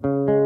Seven years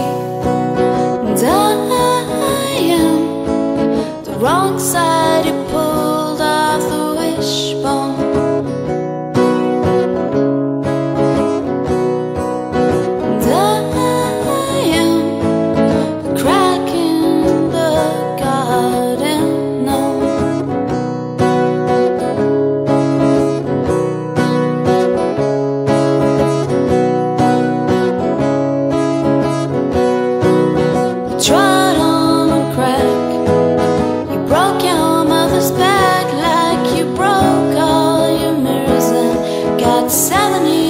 And I am the wrong side 70